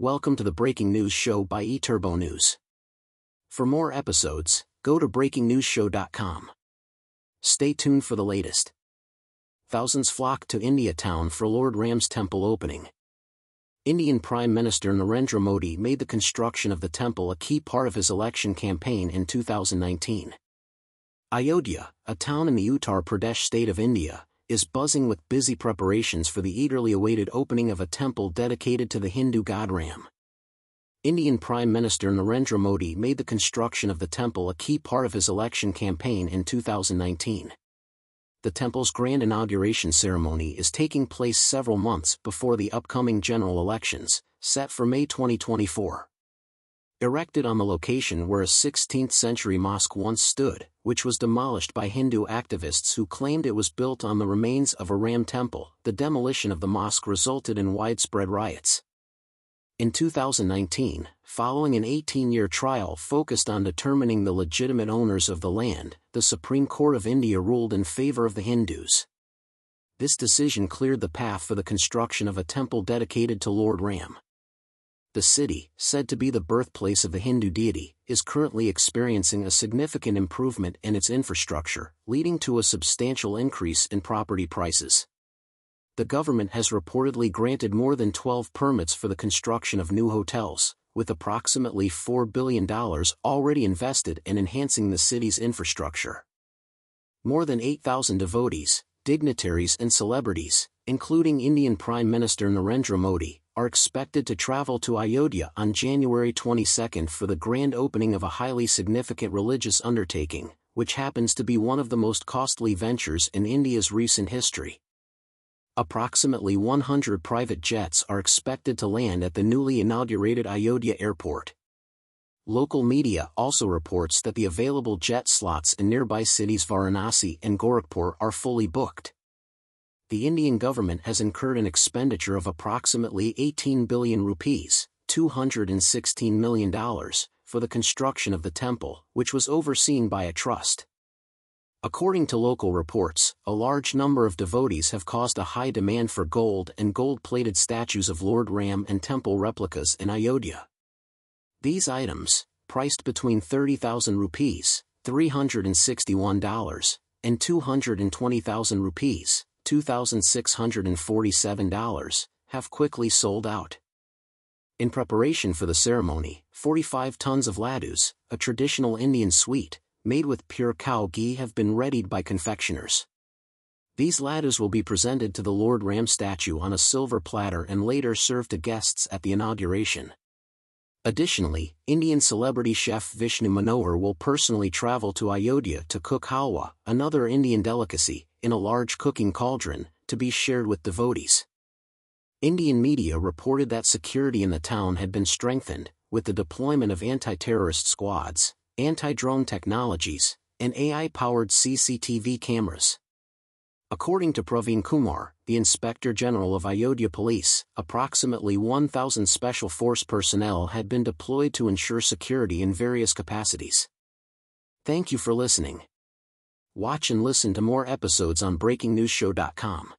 Welcome to the Breaking News Show by eTurbo News. For more episodes, go to breakingnewsshow.com. Stay tuned for the latest. Thousands flock to India town for Lord Ram's temple opening. Indian Prime Minister Narendra Modi made the construction of the temple a key part of his election campaign in 2019. Ayodhya, a town in the Uttar Pradesh state of India, is buzzing with busy preparations for the eagerly awaited opening of a temple dedicated to the Hindu god Ram. Indian Prime Minister Narendra Modi made the construction of the temple a key part of his election campaign in 2019. The temple's grand inauguration ceremony is taking place several months before the upcoming general elections, set for May 2024 erected on the location where a 16th-century mosque once stood, which was demolished by Hindu activists who claimed it was built on the remains of a Ram temple. The demolition of the mosque resulted in widespread riots. In 2019, following an 18-year trial focused on determining the legitimate owners of the land, the Supreme Court of India ruled in favor of the Hindus. This decision cleared the path for the construction of a temple dedicated to Lord Ram the city, said to be the birthplace of the Hindu deity, is currently experiencing a significant improvement in its infrastructure, leading to a substantial increase in property prices. The government has reportedly granted more than 12 permits for the construction of new hotels, with approximately $4 billion already invested in enhancing the city's infrastructure. More than 8,000 devotees, dignitaries and celebrities, including Indian Prime Minister Narendra Modi, are expected to travel to Ayodhya on January 22 for the grand opening of a highly significant religious undertaking, which happens to be one of the most costly ventures in India's recent history. Approximately 100 private jets are expected to land at the newly inaugurated Ayodhya airport. Local media also reports that the available jet slots in nearby cities Varanasi and Gorakhpur are fully booked the Indian government has incurred an expenditure of approximately 18 billion rupees, $216 million, for the construction of the temple, which was overseen by a trust. According to local reports, a large number of devotees have caused a high demand for gold and gold-plated statues of Lord Ram and temple replicas in Ayodhya. These items, priced between 30,000 rupees, $361, and 220,000 rupees, $2,647, have quickly sold out. In preparation for the ceremony, 45 tons of laddus, a traditional Indian sweet, made with pure cow ghee have been readied by confectioners. These laddus will be presented to the Lord Ram statue on a silver platter and later served to guests at the inauguration. Additionally, Indian celebrity chef Vishnu Manohar will personally travel to Ayodhya to cook halwa, another Indian delicacy, in a large cooking cauldron, to be shared with devotees. Indian media reported that security in the town had been strengthened, with the deployment of anti-terrorist squads, anti-drone technologies, and AI-powered CCTV cameras. According to Praveen Kumar, the Inspector General of Ayodhya Police, approximately 1,000 special force personnel had been deployed to ensure security in various capacities. Thank you for listening. Watch and listen to more episodes on BreakingNewsShow.com.